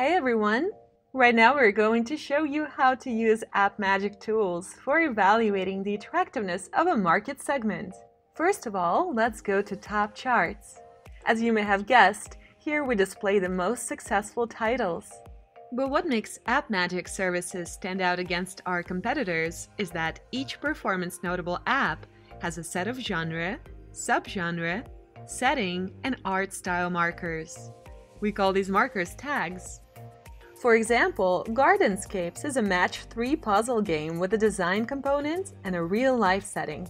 Hey everyone! Right now we're going to show you how to use App Magic tools for evaluating the attractiveness of a market segment. First of all, let's go to Top Charts. As you may have guessed, here we display the most successful titles. But what makes App Magic services stand out against our competitors is that each performance notable app has a set of genre, subgenre, setting, and art style markers. We call these markers tags. For example, Gardenscapes is a match 3 puzzle game with a design component and a real-life setting,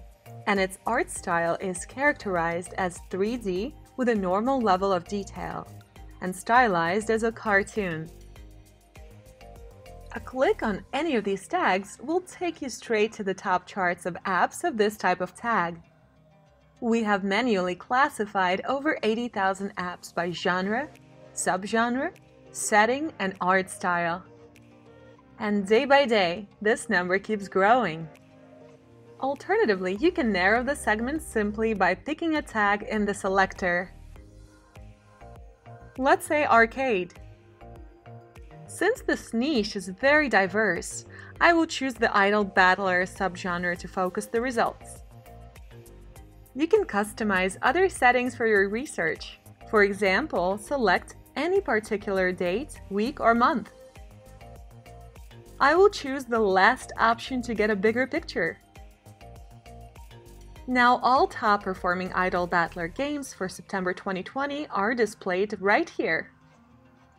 and its art style is characterized as 3D with a normal level of detail, and stylized as a cartoon. A click on any of these tags will take you straight to the top charts of apps of this type of tag. We have manually classified over 80,000 apps by genre, subgenre, setting, and art style. And day by day, this number keeps growing. Alternatively, you can narrow the segment simply by picking a tag in the selector. Let's say arcade. Since this niche is very diverse, I will choose the Idle Battler subgenre to focus the results. You can customize other settings for your research. For example, select any particular date, week, or month. I will choose the last option to get a bigger picture. Now all top performing Idle Battler games for September 2020 are displayed right here.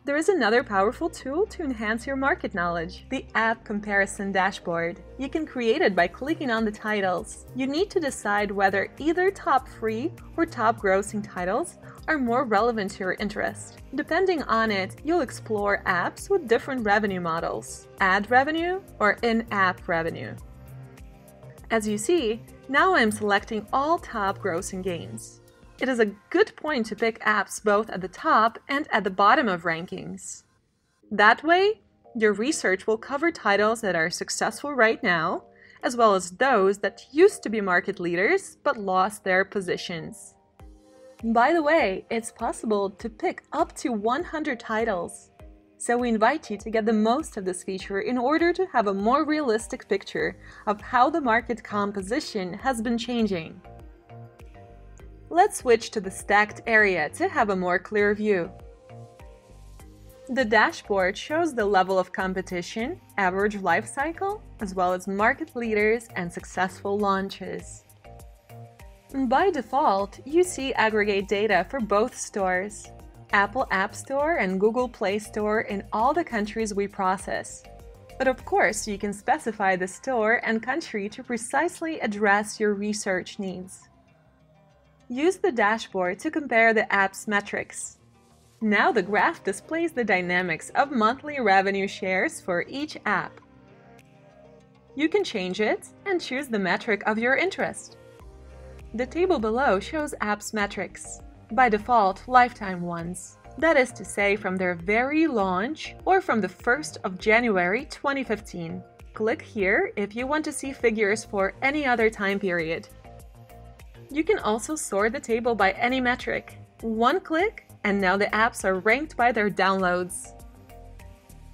There is another powerful tool to enhance your market knowledge, the App Comparison Dashboard. You can create it by clicking on the titles. You need to decide whether either top free or top grossing titles are more relevant to your interest. Depending on it, you'll explore apps with different revenue models, ad revenue or in-app revenue. As you see, now I'm selecting all top grossing games it is a good point to pick apps both at the top and at the bottom of rankings. That way, your research will cover titles that are successful right now, as well as those that used to be market leaders but lost their positions. By the way, it's possible to pick up to 100 titles. So we invite you to get the most of this feature in order to have a more realistic picture of how the market composition has been changing. Let's switch to the stacked area to have a more clear view. The dashboard shows the level of competition, average life cycle, as well as market leaders and successful launches. By default, you see aggregate data for both stores, Apple App Store and Google Play Store in all the countries we process. But of course, you can specify the store and country to precisely address your research needs. Use the dashboard to compare the app's metrics. Now the graph displays the dynamics of monthly revenue shares for each app. You can change it and choose the metric of your interest. The table below shows apps metrics, by default lifetime ones. That is to say from their very launch or from the 1st of January 2015. Click here if you want to see figures for any other time period. You can also sort the table by any metric. One click, and now the apps are ranked by their downloads.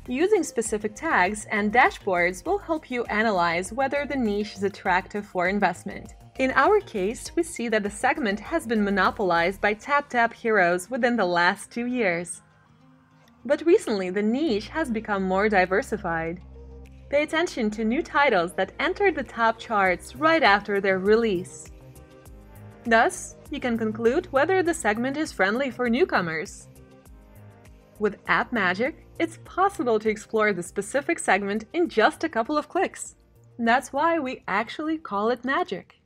Using specific tags and dashboards will help you analyze whether the niche is attractive for investment. In our case, we see that the segment has been monopolized by tap-tap heroes within the last two years. But recently, the niche has become more diversified. Pay attention to new titles that entered the top charts right after their release. Thus, you can conclude whether the segment is friendly for newcomers. With App Magic, it's possible to explore the specific segment in just a couple of clicks. That's why we actually call it magic.